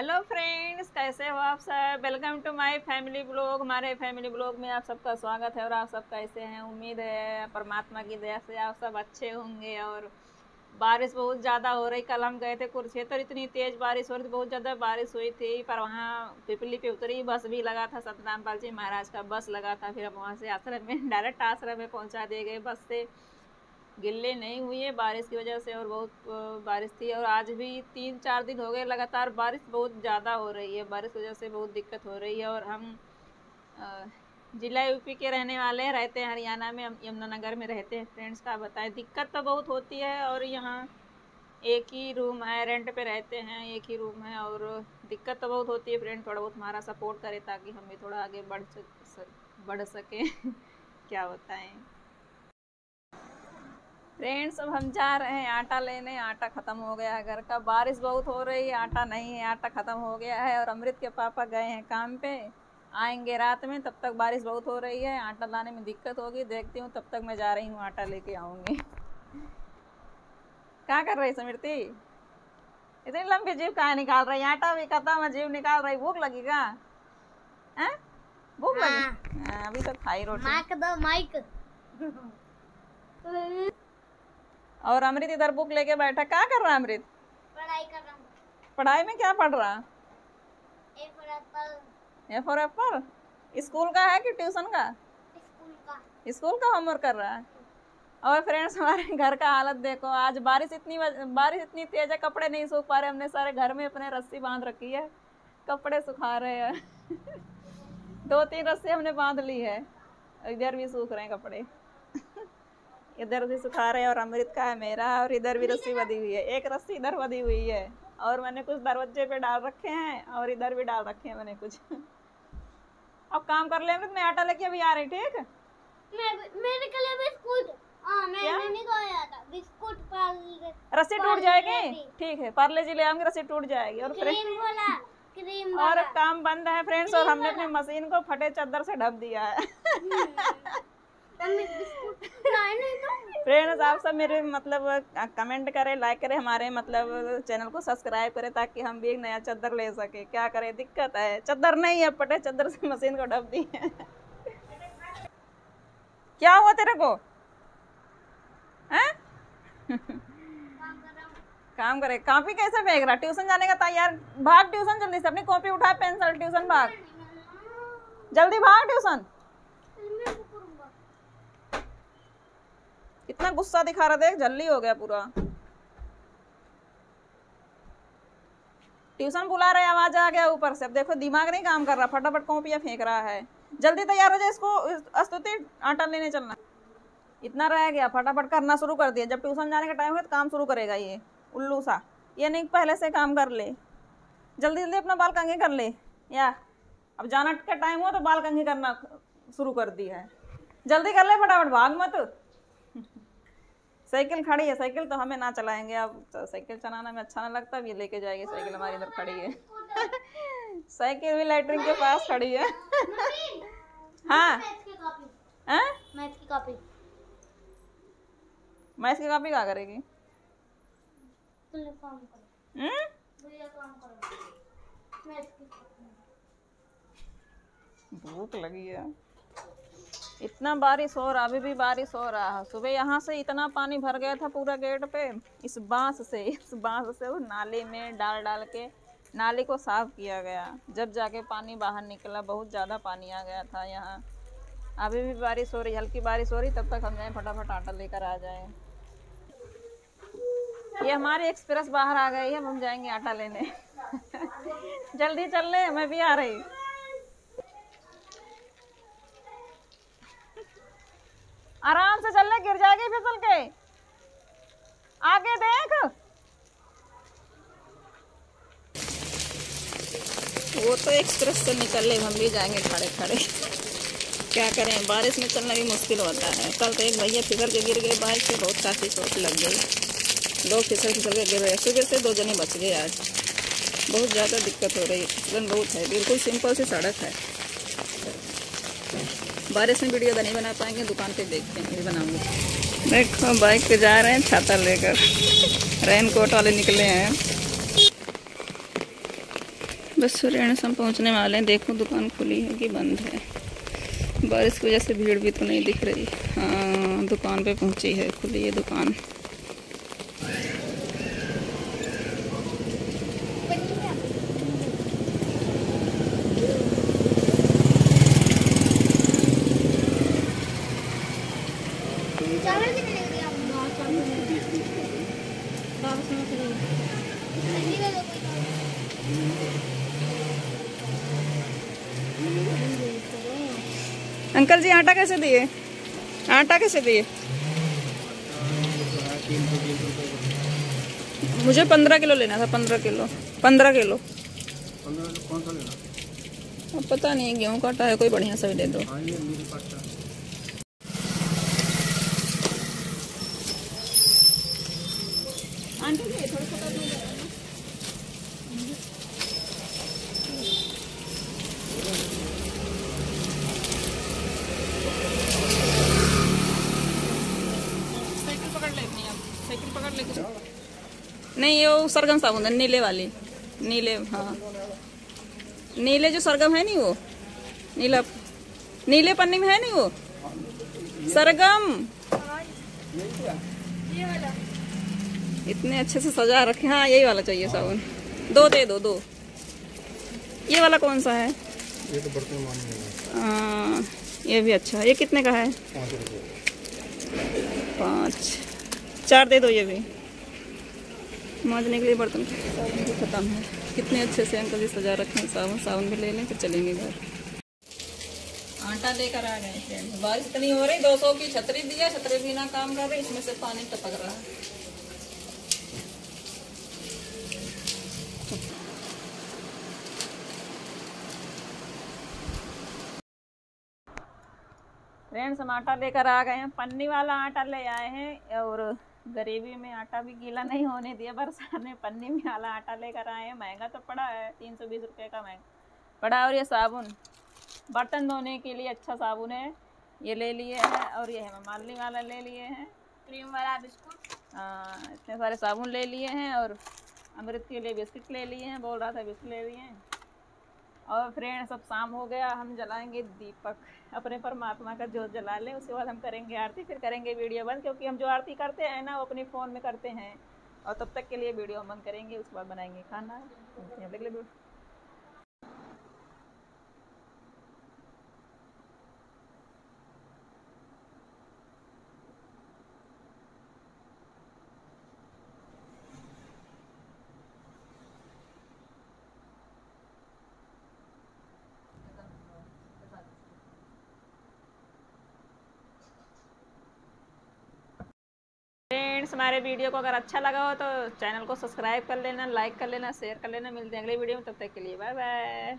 Hello friends कैसे हो आप सब? Welcome to my family blog हमारे फैमिली ब्लॉग में आप सबका स्वागत है और आप सब कैसे हैं उम्मीद है, परमात्मा की दया से आप सब अच्छे होंगे और बारिश बहुत ज़्यादा हो रही। कल हम गए थे कुरुक्षेत्र, इतनी तेज़ बारिश हो रही थी, बहुत ज़्यादा बारिश हुई थी, पर वहाँ पिपली पे उतरी, बस भी लगा था। सतनाम पाल जी महाराज का बस लगा था, फिर हम वहाँ से आश्रम में, डायरेक्ट आश्रम में पहुँचा, दिए गए बस से। गिल्ले नहीं हुई है बारिश की वजह से और बहुत बारिश थी और आज भी तीन चार दिन हो गए लगातार बारिश बहुत ज़्यादा हो रही है। बारिश वजह से बहुत दिक्कत हो रही है और हम ज़िला यूपी के रहने वाले हैं, रहते हैं हरियाणा में यमुनानगर में रहते हैं। फ्रेंड्स का बताएँ, दिक्कत तो बहुत होती है और यहाँ एक ही रूम है, रेंट पे रहते हैं, एक ही रूम है और दिक्कत तो बहुत होती है। फ्रेंड थोड़ा बहुत हमारा सपोर्ट करें ताकि हम भी थोड़ा आगे बढ़ सक, बढ़ सकें। क्या बताएँ? फ्रेंड्स अब हम जा रहे हैं आटा लेने। आटा ख़त्म हो गया है घर का। बारिश बहुत हो रही है। आटा नहीं है। आटा ख़त्म हो गया है और अमृत के पापा गए हैं काम पे। आएँगे रात में तब तक बारिश बहुत हो रही है। आटा लाने में दिक्कत होगी। देखती हूँ तब तक मैं जा रही हूँ आटा लेके आऊँगी। क्या कर रही समृति इतनी लंबी जीव कहाँ निकाल रही आटा भी खत्म है जीव निकाल रही भूख लगी क्या? भूख लगी? हाँ। हाँ, अभी तो खाई रोटी। माइक दो माइक। और अमृत इधर बुक लेके बैठा। क्या कर रहा है अमृत? पढ़ाई कर रहा हूँ। पढ़ाई में क्या पढ़ रहा? A for apple A for apple school का है कि ट्यूशन का? स्कूल का। स्कूल का होमवर्क कर रहा है? और फ्रेंड्स हमारे घर का हालत देखो आज बारिश इतनी बारिश इतनी तेज है कपड़े नहीं सूख पा रहे हमने सारे घर में अपने रस्सी बाँध रखी है। कपड़े सुखा रहे हैं। दो तीन रस्सी हमने बाँध ली है इधर भी सूख रहे हैं कपड़े। इधर भी सुखा रहे हैं और अमृत का है मेरा और इधर भी रस्सी बधी हुई है। एक रस्सी इधर बधी हुई है और मैंने कुछ दरवाजे पे डाल रखे हैं और इधर भी डाल रखे हैं मैंने कुछ। अब काम कर ले अमृत मैं आटा लेके अभी आ रही ठीक? मैं बिस्कुट हाँ? मैंने नहीं खाया बिस्कुट पार्ले रस्सी टूट जाएगी? ठीक है पार्ले जी ले आऊँगी रस्सी टूट जाएगी और क्रीम वाला क्रीम और काम बंद है फ्रेंड्स और हमने अपनी मशीन को फटे चादर से ढक दिया है। फ्रेंड्स आप सब मेरे मतलब कमेंट करें लाइक करें, हमारे मतलब चैनल को सब्सक्राइब करें ताकि हम भी एक नया चादर ले सके। क्या करें? दिक्कत है। चादर नहीं है फटे चादर से मशीन को ढक दी है। क्या हुआ तेरे को? हैं? काम करे। कॉपी कैसे फेंक रहा? ट्यूशन जाने का तैयार? भाग ट्यूशन जल्दी से, अपनी कॉपी उठा, पेंसिल ट्यूशन भाग। जल्दी भाग ट्यूशन मैं वो करूँगा कितना गुस्सा दिखा रहा देख जल्दी हो गया पूरा। ट्यूशन बुला रहे आवाज़ आ गया ऊपर से। अब देखो, दिमाग नहीं काम कर रहा, फटाफट कॉपियाँ फेंक रहा है। जल्दी तैयार हो जाए इसको अस्तुति, आटा लेने चलना। इतना रह गया, फटाफट करना शुरू कर दिया। जब ट्यूशन जाने का टाइम है तो काम शुरू करेगा ये, उल्लू सा। ये नहीं पहले से काम कर ले। जल्दी जल्दी अपना बाल कंघी कर ले। या, अब जाना का टाइम हो तो बाल कंघी करना शुरू कर दिया है। जल्दी कर ले फटाफट, भाग मत। साइकिल खड़ी है साइकिल तो हमें ना चलाएँगे अब तो साइकिल चलाना में अच्छा ना लगता अब ये लेके जाएगी साइकिल हमारी इधर खड़ी है। साइकिल भी लैटरिन के पास खड़ी है। हाँ। मैथ की कॉपी। हैं? मैथ की कॉपी। मैं इसकी कॉपी क्या करेगी? हम्म? भूख लगी है। इतना बारिश हो रहा, अभी भी बारिश हो रहा। है सुबह यहाँ से इतना पानी भर गया था पूरा गेट पे, इस बाँस से, इस बाँस से वो नाली में डाल डाल के नाली को साफ़ किया गया। जब जाके पानी बाहर निकला, बहुत ज़्यादा पानी आ गया था यहाँ। अभी भी बारिश हो रही, हल्की बारिश हो रही, तब तक हम जाए, फटाफट आटा लेकर आ जाए। ये हमारी एक्सप्रेस बाहर आ गई है हम जाएँगे आटा लेने। जल्दी चल ले, मैं भी आ रही। आराम से चलने, गिर जाएगी फिसल के। आगे देख। वो तो एक्सप्रेस से निकल ले हम भी जाएँगे खड़े खड़े। क्या करें, बारिश में चलना भी मुश्किल होता है। कल तो एक भैया फिसल के गिर गए बाइक से बहुत काफ़ी चोट लग गई। दो फिसल फिसल के गिर गए। सुबह से दो जने बच गए आज। बहुत ज़्यादा दिक्कत हो रही है। फिसलन बहुत है। बिल्कुल सिंपल सी सड़क है। बारिश में वीडियो तो नहीं बना पाएँगे, दुकान पे देखते हैं, फिर बनाऊँगे। देखो बाइक पे जा रहे हैं, छाता लेकर। रेन कोट वाले निकले हैं। बस हरियाणा से हम पहुँचने वाले हैं। देखो, दुकान खुली है कि बंद है। बारिश की वजह से भीड़ भी तो नहीं दिख रही। हाँ दुकान पे पहुँची है, खुली है दुकान चावल कितने लगे आपको ठंडी में दो कोई अंकल जी, आटा कैसे दिए? आटा कैसे दिए? मुझे पंद्रह किलो लेना था, पंद्रह किलो पंद्रह किलो। कौन सा लेना अब पता नहीं, गेहूँ का आटा है, कोई बढ़िया सा भी दे दो। आंटी जी थोड़ा सा साइकिल पकड़ ले अपनी आप साइकिल पकड़ ले नहीं ये वो सरगम साबुन है नीले वाली। नीले हाँ। नीले जो सरगम है नहीं वो? नीला नीले पन्नी में है नहीं वो? सरगम! इतने अच्छे से सजा रखे हाँ। यही वाला चाहिए साबुन। दो दे दो दो। ये वाला कौन सा है? ये तो बर्तन आ, ये भी अच्छा है। ये कितने का है? पाँच। चार दे दो ये भी। मांजने के लिए बर्तन खत्म है। कितने अच्छे से अंकल जी सजा रखे हैं साबुन। साबुन भी ले लें, फिर चलेंगे घर। आटा लेकर आ गए बारिश इतनी हो रही, दो सौ की छतरी दिया छतरी भी ना काम कर रही, इसमें से पानी टपक रहा है। फ्रेंड्स हम आटा लेकर आ गए हैं। पन्नी वाला आटा ले आए हैं और गरीबी में आटा भी गीला नहीं होने दिया बरसात में पन्नी में वाला आटा लेकर आए हैं। महँगा तो पड़ा है तीन सौ बीस रुपये का महँगा। पड़ा और ये साबुन। बर्तन धोने के लिए अच्छा साबुन है। ये ले लिए हैं और ये है माली वाला ले लिए हैं। क्रीम वाला बिस्कुट। हाँ, इतने सारे साबुन ले लिए हैं और अमृत के लिए बिस्किट ले लिए हैं। बोल रहा था बिस्किट ले लिए हैं। और फ्रेंड सब शाम हो गया, हम जलाएँगे दीपक। अपने परमात्मा का जोत जला लें, उसके बाद हम करेंगे आरती, फिर करेंगे वीडियो बंद, क्योंकि हम जो आरती करते हैं ना, वो अपने फ़ोन में करते हैं। और तब तक के लिए वीडियो हम बंद करेंगे, उसके बाद बनाएँगे खाना। फ्रेंड्स, हमारे वीडियो को अगर अच्छा लगा हो तो चैनल को सब्सक्राइब कर लेना, लाइक कर लेना, शेयर कर लेना। मिलते हैं अगले वीडियो में, तब तक के लिए बाय बाय